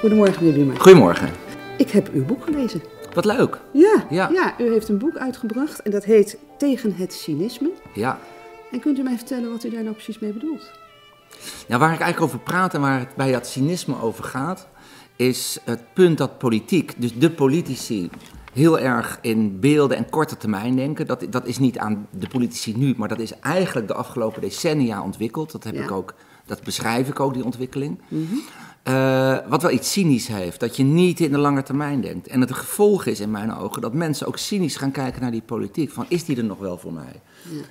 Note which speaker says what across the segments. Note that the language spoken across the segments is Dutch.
Speaker 1: Goedemorgen, meneer.
Speaker 2: Goedemorgen.
Speaker 1: Ik heb uw boek gelezen.
Speaker 2: Wat leuk.
Speaker 1: Ja,
Speaker 2: Ja.
Speaker 1: ja. u heeft een boek uitgebracht en dat heet Tegen het cynisme.
Speaker 2: Ja.
Speaker 1: En kunt u mij vertellen wat u daar nou precies mee bedoelt?
Speaker 2: Nou, waar ik eigenlijk over praat en waar het bij dat cynisme over gaat, is het punt dat politiek, dus de politici, heel erg in beelden en korte termijn denken. Dat, dat is niet aan de politici nu, maar dat is eigenlijk de afgelopen decennia ontwikkeld. Dat, heb
Speaker 1: Ja.
Speaker 2: ik ook, dat beschrijf ik ook, die ontwikkeling. Eh, wat wel iets cynisch heeft, dat je niet in de lange termijn denkt. En het gevolg is in mijn ogen dat mensen ook cynisch gaan kijken naar die politiek. Van, is die er nog wel voor mij?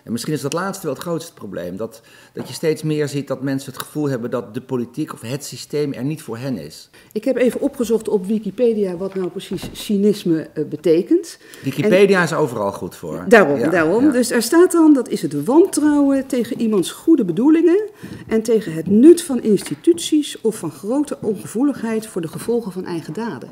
Speaker 2: En misschien is dat laatste wel het grootste probleem. Dat, dat je steeds meer ziet dat mensen het gevoel hebben dat de politiek of het systeem er niet voor hen is.
Speaker 1: Ik heb even opgezocht op Wikipedia wat nou precies cynisme eh, betekent.
Speaker 2: Wikipedia is overal goed voor.
Speaker 1: Daarom,
Speaker 2: Ja,
Speaker 1: daarom.
Speaker 2: ja.
Speaker 1: Dus er staat dan, dat is het wantrouwen tegen iemands goede bedoelingen en tegen het nut van instituties of van grote ongevoeligheid voor de gevolgen van eigen daden.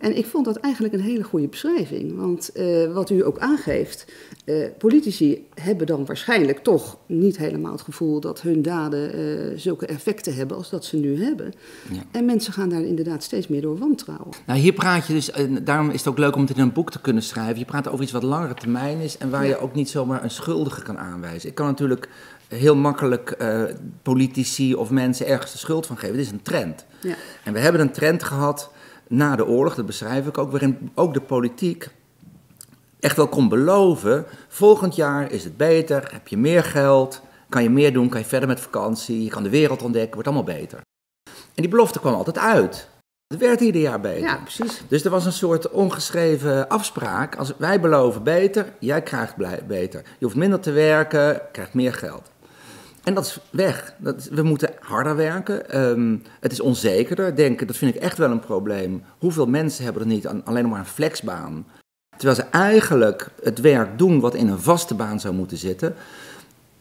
Speaker 1: En ik vond dat eigenlijk een hele goede beschrijving, want eh, wat u ook aangeeft, eh, politici hebben dan waarschijnlijk toch niet helemaal het gevoel dat hun daden eh, zulke effecten hebben als dat ze nu hebben.
Speaker 2: Ja.
Speaker 1: En mensen gaan daar inderdaad steeds meer door wantrouwen.
Speaker 2: Nou, hier praat je dus, daarom is het ook leuk om het in een boek te kunnen schrijven. Je praat over iets wat langere termijn is en waar
Speaker 1: Ja.
Speaker 2: je ook niet zomaar een schuldige kan aanwijzen. Ik kan natuurlijk heel makkelijk eh, politici of mensen ergens de schuld van geven. Het is een trend.
Speaker 1: Ja.
Speaker 2: En we hebben een trend gehad na de oorlog, dat beschrijf ik ook, waarin ook de politiek echt wel kon beloven: volgend jaar is het beter, heb je meer geld, kan je meer doen, kan je verder met vakantie, je kan de wereld ontdekken, wordt allemaal beter. En die belofte kwam altijd uit. Het werd ieder jaar beter.
Speaker 1: Ja, precies.
Speaker 2: Dus er was een soort ongeschreven afspraak. Als wij beloven beter, jij krijgt beter. Je hoeft minder te werken, krijgt meer geld. En dat is weg. Dat we moeten harder werken. Ehm, het is onzekerder. Denken, dat vind ik echt wel een probleem. Hoeveel mensen hebben er niet aan, alleen nog maar een flexbaan? Terwijl ze eigenlijk het werk doen wat in een vaste baan zou moeten zitten.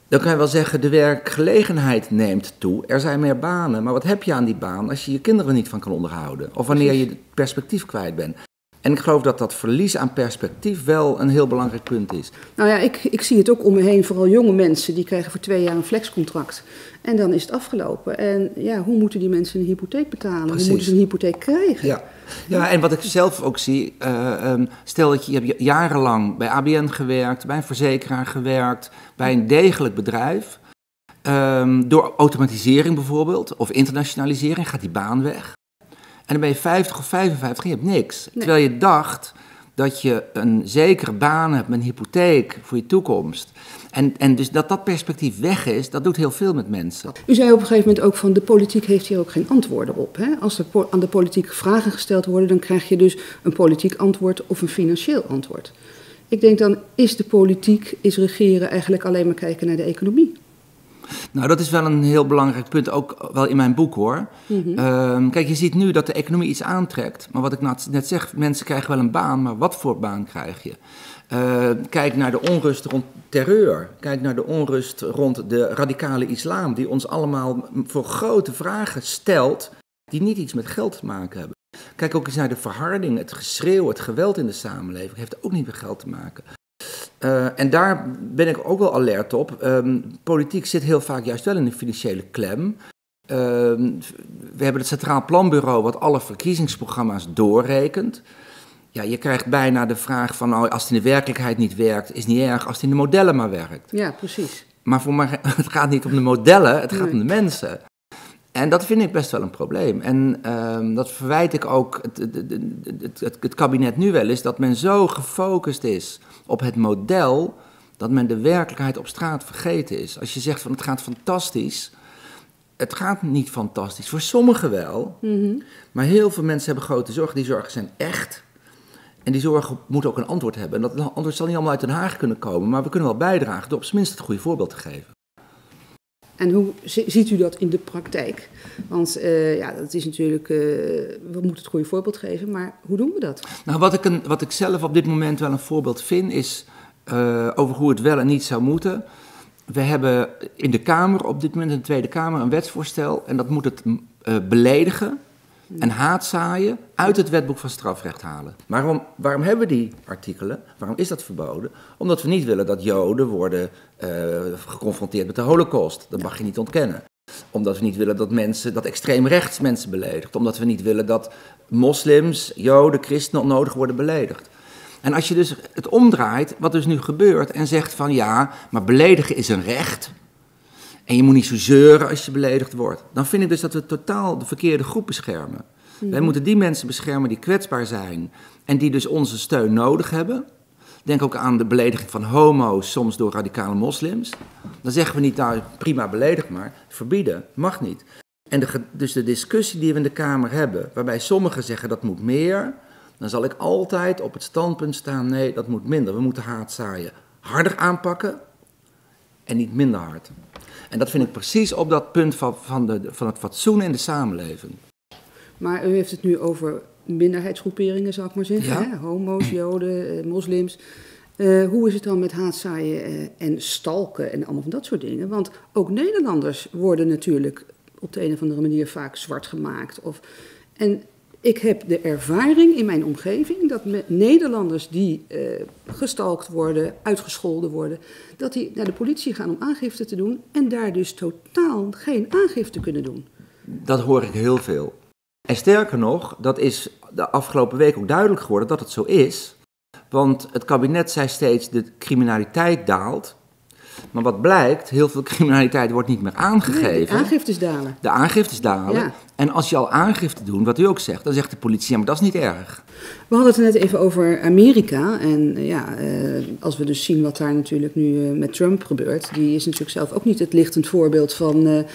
Speaker 2: Dan kan je wel zeggen, de werkgelegenheid neemt toe. Er zijn meer banen. Maar wat heb je aan die baan als je je kinderen er niet van kan onderhouden? Of wanneer je het perspectief kwijt bent? En ik geloof dat dat verlies aan perspectief wel een heel belangrijk punt is.
Speaker 1: Nou ja, ik, ik zie het ook om me heen. Vooral jonge mensen die krijgen voor twee jaar een flexcontract. En dan is het afgelopen. En ja, hoe moeten die mensen een hypotheek betalen?
Speaker 2: Precies.
Speaker 1: Hoe moeten ze een hypotheek krijgen?
Speaker 2: Ja. ja, en wat ik zelf ook zie, eh, ehm, stel dat je, je hebt jarenlang bij ABN gewerkt, bij een verzekeraar gewerkt, bij een degelijk bedrijf. Ehm, door automatisering bijvoorbeeld, of internationalisering, gaat die baan weg. En dan ben je 50 of 55 en je hebt niks. Terwijl je dacht dat je een zekere baan hebt met een hypotheek voor je toekomst. En, en dus dat dat perspectief weg is, dat doet heel veel met mensen.
Speaker 1: U zei op een gegeven moment ook van de politiek heeft hier ook geen antwoorden op. Hè? Als er aan de politiek vragen gesteld worden, dan krijg je dus een politiek antwoord of een financieel antwoord. Ik denk dan, is de politiek, is regeren eigenlijk alleen maar kijken naar de economie?
Speaker 2: Nou, dat is wel een heel belangrijk punt, ook wel in mijn boek hoor. Ehm, kijk, je ziet nu dat de economie iets aantrekt. Maar wat ik net- zeg, mensen krijgen wel een baan, maar wat voor baan krijg je? Eh, kijk naar de onrust rond terreur. Kijk naar de onrust rond de radicale islam, die ons allemaal voor grote vragen stelt, die niet iets met geld te maken hebben. Kijk ook eens naar de verharding, het geschreeuw, het geweld in de samenleving, heeft ook niet met geld te maken. Eh, en daar ben ik ook wel alert op. Ehm, politiek zit heel vaak juist wel in een financiële klem. Ehm, we hebben het Centraal Planbureau wat alle verkiezingsprogramma's doorrekent. Ja, je krijgt bijna de vraag van, nou, als het in de werkelijkheid niet werkt, is niet erg als het in de modellen maar werkt.
Speaker 1: Ja, precies.
Speaker 2: Maar voor mij, het gaat niet om de modellen, het gaat
Speaker 1: Nee.
Speaker 2: om de mensen. En dat vind ik best wel een probleem. En ehm, dat verwijt ik ook het, het, het, kabinet nu wel eens, dat men zo gefocust is op het model, dat men de werkelijkheid op straat vergeten is. Als je zegt van het gaat fantastisch, het gaat niet fantastisch. Voor sommigen wel, maar heel veel mensen hebben grote zorgen. Die zorgen zijn echt. En die zorgen moeten ook een antwoord hebben. En dat antwoord zal niet allemaal uit Den Haag kunnen komen, maar we kunnen wel bijdragen door op zijn minst het goede voorbeeld te geven.
Speaker 1: En hoe zi- ziet u dat in de praktijk? Want eh, ja, dat is natuurlijk, eh, we moeten het goede voorbeeld geven, maar hoe doen we dat?
Speaker 2: Nou, wat ik, een, wat ik zelf op dit moment wel een voorbeeld vind, is eh, over hoe het wel en niet zou moeten. We hebben in de Kamer, op dit moment in de Tweede Kamer, een wetsvoorstel. En dat moet het beledigen en haatzaaien uit het wetboek van strafrecht halen. Maar waarom, waarom hebben we die artikelen? Waarom is dat verboden? Omdat we niet willen dat Joden worden eh, geconfronteerd met de holocaust. Dat mag je niet ontkennen. Omdat we niet willen dat mensen, dat extreem rechts mensen beledigt. Omdat we niet willen dat moslims, joden, christenen onnodig worden beledigd. En als je dus het omdraait, wat dus nu gebeurt, en zegt van ja, maar beledigen is een recht. En je moet niet zo zeuren als je beledigd wordt. Dan vind ik dus dat we totaal de verkeerde groep beschermen. Wij moeten die mensen beschermen die kwetsbaar zijn en die dus onze steun nodig hebben. Denk ook aan de belediging van homo's, soms door radicale moslims. Dan zeggen we niet, nou prima, beledig maar. Verbieden, mag niet. En de, dus de discussie die we in de Kamer hebben, waarbij sommigen zeggen dat moet meer, dan zal ik altijd op het standpunt staan, nee, dat moet minder. We moeten haatzaaien harder aanpakken en niet minder hard. En dat vind ik precies op dat punt van, van, de, van het fatsoen in de samenleving.
Speaker 1: Maar u heeft het nu over minderheidsgroeperingen, zou ik maar zeggen. Hè? Homo's, joden, eh, moslims. Uh, hoe is het dan met haatzaaien uh, en stalken en allemaal van dat soort dingen? Want ook Nederlanders worden natuurlijk op de een of andere manier vaak zwart gemaakt. Of, en ik heb de ervaring in mijn omgeving dat Nederlanders die uh, gestalkt worden, uitgescholden worden, dat die naar de politie gaan om aangifte te doen en daar dus totaal geen aangifte kunnen doen.
Speaker 2: Dat hoor ik heel veel. En sterker nog, dat is de afgelopen week ook duidelijk geworden dat het zo is. Want het kabinet zei steeds de criminaliteit daalt. Maar wat blijkt, heel veel criminaliteit wordt niet meer aangegeven. Nee,
Speaker 1: de aangiftes dalen.
Speaker 2: De aangiftes dalen. Ja. En als je al aangifte doet, wat u ook zegt, dan zegt de politie, ja, maar dat is niet erg.
Speaker 1: We hadden het net even over Amerika. En ja, eh, als we dus zien wat daar natuurlijk nu eh, met Trump gebeurt, die is natuurlijk zelf ook niet het lichtend voorbeeld van.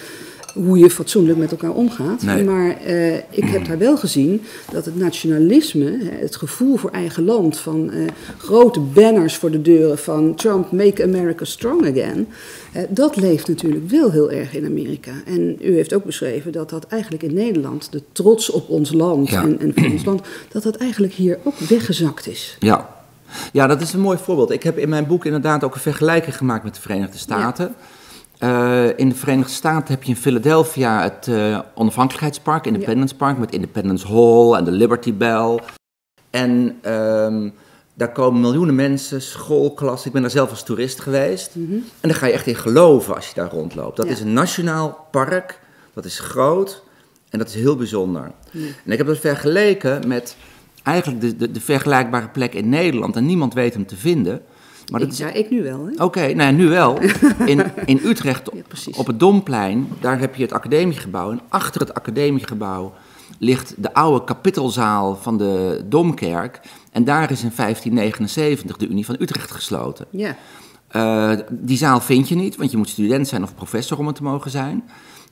Speaker 1: Eh, hoe je fatsoenlijk met elkaar omgaat. Maar uh, ik heb daar wel gezien dat het nationalisme, het gevoel voor eigen land, van uh, grote banners voor de deuren van Trump, Make America Strong Again, uh, dat leeft natuurlijk wel heel erg in Amerika. En u heeft ook beschreven dat dat eigenlijk in Nederland, de trots op ons land ja. en, en voor ons land, dat dat eigenlijk hier ook weggezakt is.
Speaker 2: Ja. Ja, dat is een mooi voorbeeld. Ik heb in mijn boek inderdaad ook een vergelijking gemaakt met de Verenigde Staten. Ja. Uh, in de Verenigde Staten heb je in Philadelphia het uh, Onafhankelijkheidspark, Independence Park, met Independence Hall en de Liberty Bell. En um, daar komen miljoenen mensen, schoolklassen. Ik ben daar zelf als toerist geweest. Mm -hmm. En daar ga je echt in geloven als je daar rondloopt. Dat ja. is een nationaal park, dat is groot en dat is heel bijzonder. Mm. En ik heb dat vergeleken met eigenlijk de, de, de vergelijkbare plek in Nederland. En niemand weet hem te vinden.
Speaker 1: Maar dat ja, ik nu wel.
Speaker 2: Oké, okay, nou nu wel. In, in Utrecht, ja, op het Domplein, daar heb je het academiegebouw. En achter het academiegebouw ligt de oude kapittelzaal van de Domkerk. En daar is in 1579 de Unie van Utrecht gesloten.
Speaker 1: Ja.
Speaker 2: Uh, die zaal vind je niet, want je moet student zijn of professor om het te mogen zijn.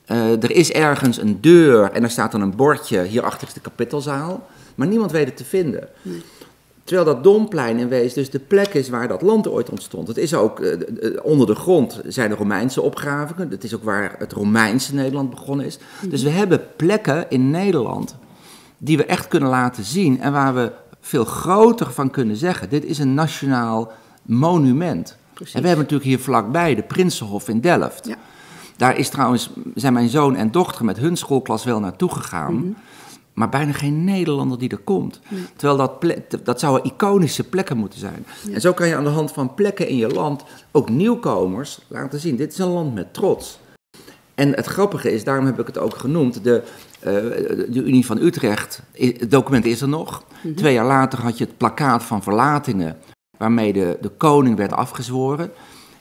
Speaker 2: Uh, er is ergens een deur en er staat dan een bordje, hierachter is de kapittelzaal. Maar niemand weet het te vinden. Nee. Terwijl dat Domplein in wezen dus de plek is waar dat land ooit ontstond. Het is ook uh, onder de grond zijn de Romeinse opgravingen. Het is ook waar het Romeinse Nederland begonnen is. Mm. Dus we hebben plekken in Nederland die we echt kunnen laten zien en waar we veel groter van kunnen zeggen: dit is een nationaal monument. Precies. En we hebben natuurlijk hier vlakbij de Prinsenhof in Delft. Ja. Daar is trouwens, zijn mijn zoon en dochter met hun schoolklas wel naartoe gegaan. Mm -hmm maar bijna geen Nederlander die er komt. Nee. Terwijl dat, dat zouden iconische plekken moeten zijn. Ja. En zo kan je aan de hand van plekken in je land ook nieuwkomers laten zien: dit is een land met trots. En het grappige is, daarom heb ik het ook genoemd, de, uh, de Unie van Utrecht, het document is er nog. Mm -hmm. Twee jaar later had je het plakkaat van verlatingen, waarmee de, de koning werd afgezworen.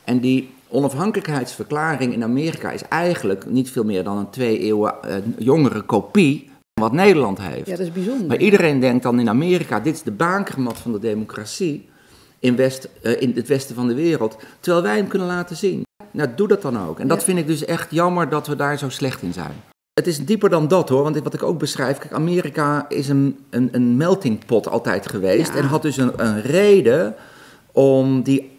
Speaker 2: En die onafhankelijkheidsverklaring in Amerika is eigenlijk niet veel meer dan een twee eeuwen uh, jongere kopie wat Nederland heeft.
Speaker 1: Ja, dat is bijzonder.
Speaker 2: Maar iedereen denkt dan in Amerika, dit is de baankermat van de democratie in, West, uh, in het westen van de wereld. Terwijl wij hem kunnen laten zien. Nou, doe dat dan ook. En dat ja. vind ik dus echt jammer dat we daar zo slecht in zijn. Het is dieper dan dat hoor, want wat ik ook beschrijf, kijk, Amerika is een, een, een melting pot altijd geweest. Ja. En had dus een, een reden om die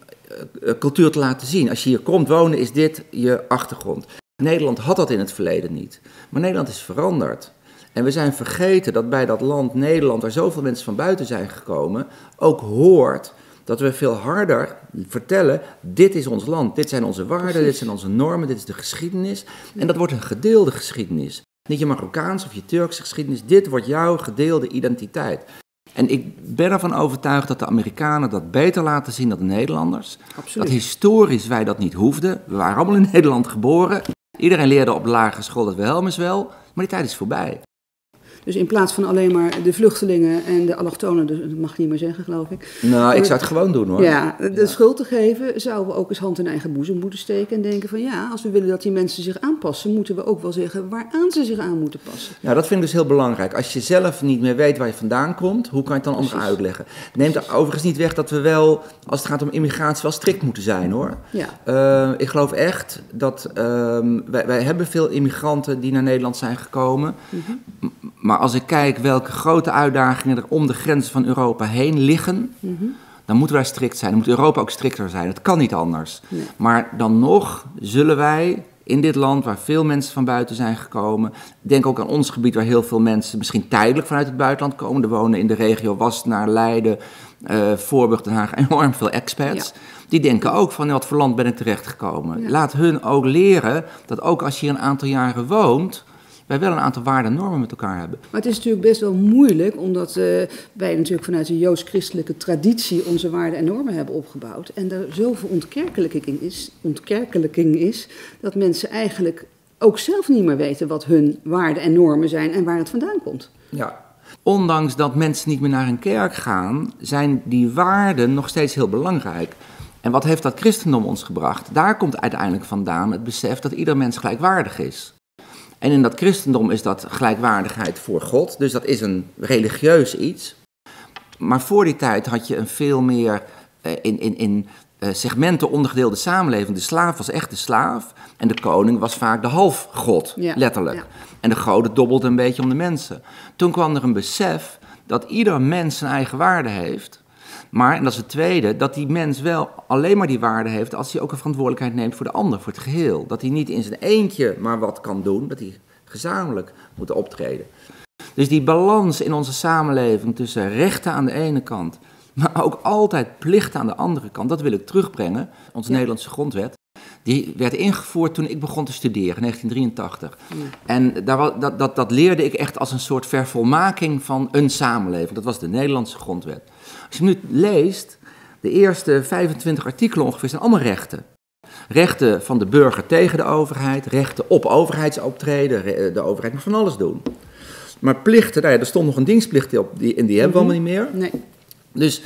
Speaker 2: uh, cultuur te laten zien. Als je hier komt wonen, is dit je achtergrond. Nederland had dat in het verleden niet. Maar Nederland is veranderd. En we zijn vergeten dat bij dat land Nederland, waar zoveel mensen van buiten zijn gekomen, ook hoort dat we veel harder vertellen: dit is ons land, dit zijn onze waarden, Precies. dit zijn onze normen, dit is de geschiedenis. En dat wordt een gedeelde geschiedenis. Niet je Marokkaanse of je Turkse geschiedenis, dit wordt jouw gedeelde identiteit. En ik ben ervan overtuigd dat de Amerikanen dat beter laten zien dan de Nederlanders.
Speaker 1: Absoluut.
Speaker 2: Dat historisch wij dat niet hoefden. We waren allemaal in Nederland geboren. Iedereen leerde op de lagere school dat Wilhelmus wel, maar die tijd is voorbij.
Speaker 1: Dus in plaats van alleen maar de vluchtelingen en de allochtonen, dus dat mag niet meer zeggen, geloof ik.
Speaker 2: Nou, ik zou het gewoon doen hoor.
Speaker 1: Ja, de schuld te geven, zouden we ook eens hand in eigen boezem moeten steken en denken van ja, als we willen dat die mensen zich aanpassen, moeten we ook wel zeggen waaraan ze zich aan moeten passen.
Speaker 2: Nou, dat vind ik dus heel belangrijk. Als je zelf niet meer weet waar je vandaan komt, hoe kan je het dan anderen uitleggen? Neemt overigens niet weg dat we wel, als het gaat om immigratie, wel strikt moeten zijn hoor.
Speaker 1: Ja.
Speaker 2: Uh, ik geloof echt dat uh, wij, wij hebben veel immigranten die naar Nederland zijn gekomen. Mm -hmm. Maar als ik kijk welke grote uitdagingen er om de grenzen van Europa heen liggen, mm -hmm. dan moeten wij strikt zijn. Dan moet Europa ook strikter zijn. Het kan niet anders. Nee. Maar dan nog zullen wij in dit land, waar veel mensen van buiten zijn gekomen, denk ook aan ons gebied, waar heel veel mensen misschien tijdelijk vanuit het buitenland komen. Er wonen in de regio Wassenaar, Leiden, uh, Voorburg, Den Haag enorm veel expats. Ja. Die denken ook van, wat voor land ben ik terechtgekomen? Ja. Laat hun ook leren dat ook als je hier een aantal jaren woont wij wel een aantal waarden en normen met elkaar hebben.
Speaker 1: Maar het is natuurlijk best wel moeilijk, omdat uh, wij natuurlijk vanuit de joods-christelijke traditie onze waarden en normen hebben opgebouwd. En er zoveel ontkerkelijking is, ontkerkelijking is dat mensen eigenlijk ook zelf niet meer weten wat hun waarden en normen zijn en waar het vandaan komt.
Speaker 2: Ja. Ondanks dat mensen niet meer naar een kerk gaan, zijn die waarden nog steeds heel belangrijk. En wat heeft dat christendom ons gebracht? Daar komt uiteindelijk vandaan het besef dat ieder mens gelijkwaardig is. En in dat christendom is dat gelijkwaardigheid voor God. Dus dat is een religieus iets. Maar voor die tijd had je een veel meer uh, in, in, in uh, segmenten ondergedeelde samenleving. De slaaf was echt de slaaf. En de koning was vaak de halfgod, ja, letterlijk. Ja. En de goden dobbelden een beetje om de mensen. Toen kwam er een besef dat ieder mens zijn eigen waarde heeft. Maar, en dat is het tweede, dat die mens wel alleen maar die waarde heeft als hij ook een verantwoordelijkheid neemt voor de ander, voor het geheel. Dat hij niet in zijn eentje maar wat kan doen, dat hij gezamenlijk moet optreden. Dus die balans in onze samenleving tussen rechten aan de ene kant, maar ook altijd plichten aan de andere kant, dat wil ik terugbrengen. Onze ja. Nederlandse grondwet. Die werd ingevoerd toen ik begon te studeren, in 1983. Ja. En daar, dat, dat, dat leerde ik echt als een soort vervolmaking van een samenleving. Dat was de Nederlandse grondwet. Als je nu leest, de eerste 25 artikelen ongeveer zijn allemaal rechten. Rechten van de burger tegen de overheid, rechten op overheidsoptreden, de overheid mag van alles doen. Maar plichten, nou ja, er stond nog een dienstplicht op, die, en die hebben we allemaal niet meer.
Speaker 1: Nee.
Speaker 2: Dus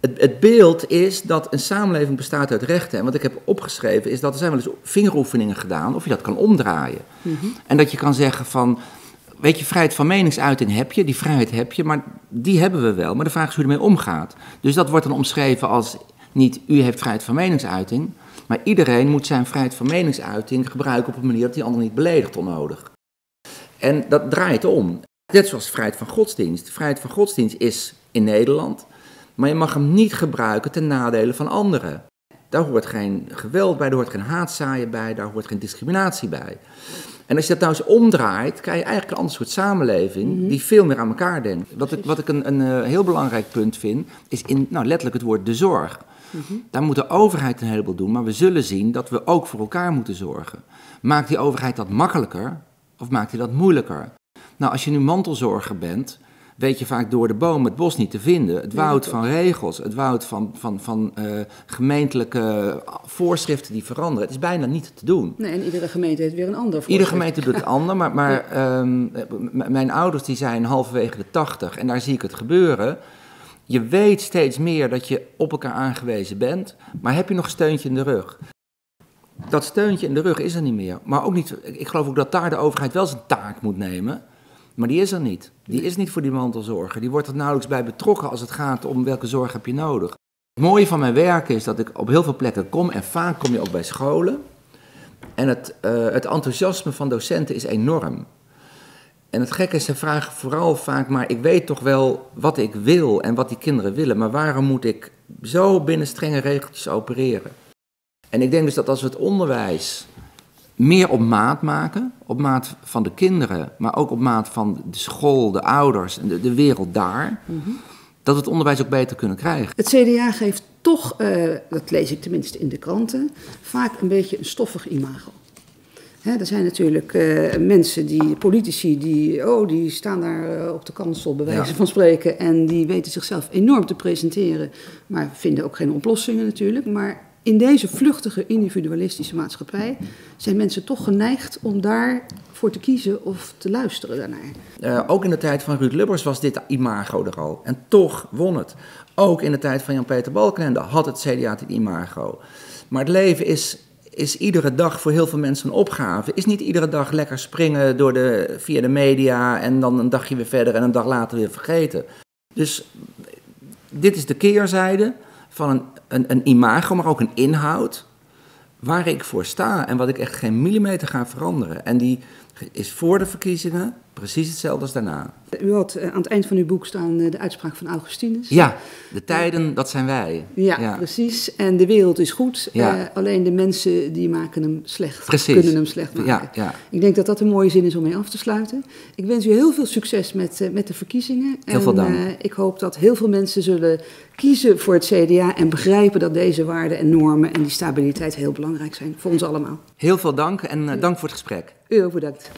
Speaker 2: het, het, beeld is dat een samenleving bestaat uit rechten. En wat ik heb opgeschreven is dat er zijn wel eens vingeroefeningen gedaan of je dat kan omdraaien. Mm -hmm. En dat je kan zeggen van, weet je, vrijheid van meningsuiting heb je, die vrijheid heb je, maar die hebben we wel. Maar de vraag is hoe je ermee omgaat. Dus dat wordt dan omschreven als niet u heeft vrijheid van meningsuiting, maar iedereen moet zijn vrijheid van meningsuiting gebruiken op een manier dat die ander niet beledigt onnodig. En dat draait om. Net zoals vrijheid van godsdienst. Vrijheid van godsdienst is in Nederland, maar je mag hem niet gebruiken ten nadele van anderen. Daar hoort geen geweld bij, daar hoort geen haatzaaien bij, daar hoort geen discriminatie bij. En als je dat nou eens omdraait, krijg je eigenlijk een ander soort samenleving mm -hmm. die veel meer aan elkaar denkt. Wat ik, wat ik een, een, een heel belangrijk punt vind, is in, nou, letterlijk het woord de zorg. Mm -hmm. Daar moet de overheid een heleboel doen, maar we zullen zien dat we ook voor elkaar moeten zorgen. Maakt die overheid dat makkelijker of maakt die dat moeilijker? Nou, als je nu mantelzorger bent, weet je vaak door de boom het bos niet te vinden. Het woud van regels, het woud van, van, van uh, gemeentelijke voorschriften die veranderen. Het is bijna niet te doen.
Speaker 1: Nee, en iedere gemeente heeft weer een ander voorschrift.
Speaker 2: Iedere gemeente doet het ander, maar, maar ja. um, mijn ouders die zijn halverwege de tachtig en daar zie ik het gebeuren. Je weet steeds meer dat je op elkaar aangewezen bent, maar heb je nog een steuntje in de rug? Dat steuntje in de rug is er niet meer. Maar ook niet, ik geloof ook dat daar de overheid wel zijn taak moet nemen. Maar die is er niet. Die is niet voor die mantelzorger. Die wordt er nauwelijks bij betrokken als het gaat om welke zorg heb je nodig. Het mooie van mijn werk is dat ik op heel veel plekken kom en vaak kom je ook bij scholen. En het, uh, het enthousiasme van docenten is enorm. En het gekke is, ze vragen vooral vaak, maar ik weet toch wel wat ik wil en wat die kinderen willen, maar waarom moet ik zo binnen strenge regeltjes opereren? En ik denk dus dat als we het onderwijs meer op maat maken, op maat van de kinderen, maar ook op maat van de school, de ouders en de, de wereld daar, mm -hmm. dat we het onderwijs ook beter kunnen krijgen.
Speaker 1: Het CDA geeft toch, uh, dat lees ik tenminste in de kranten, vaak een beetje een stoffig imago. Hè, er zijn natuurlijk uh, mensen, die, politici, die, oh, die staan daar uh, op de kansel, bij wijze ja. van spreken. En die weten zichzelf enorm te presenteren, maar vinden ook geen oplossingen natuurlijk. Maar in deze vluchtige individualistische maatschappij zijn mensen toch geneigd om daarvoor te kiezen of te luisteren daarnaar.
Speaker 2: Uh, ook in de tijd van Ruud Lubbers was dit imago er al. En toch won het. Ook in de tijd van Jan-Peter Balkenende had het CDA dit imago. Maar het leven is, is iedere dag voor heel veel mensen een opgave. Is niet iedere dag lekker springen door de, via de media en dan een dagje weer verder en een dag later weer vergeten. Dus dit is de keerzijde van een, een, een imago, maar ook een inhoud waar ik voor sta en wat ik echt geen millimeter ga veranderen. En die is voor de verkiezingen precies hetzelfde als daarna.
Speaker 1: U had eh, aan het eind van uw boek staan eh, de uitspraak van Augustinus.
Speaker 2: Ja, de tijden, dat zijn wij.
Speaker 1: Ja, precies. En de wereld is goed. Ja. Uh, alleen de mensen die maken hem slecht. Precies. Kunnen hem slecht maken. Ja, ja. Ik denk dat dat een mooie zin is om mee af te sluiten. Ik wens u heel veel succes met, uh, met de verkiezingen.
Speaker 2: Heel en, veel dank.
Speaker 1: ik hoop dat heel veel mensen zullen kiezen voor het CDA en begrijpen dat deze waarden en normen en die stabiliteit heel belangrijk zijn voor ons allemaal.
Speaker 2: Heel veel dank en dank voor het gesprek.
Speaker 1: U ook bedankt.